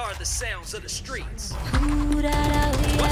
are the sounds of the streets. Ooh, da, da.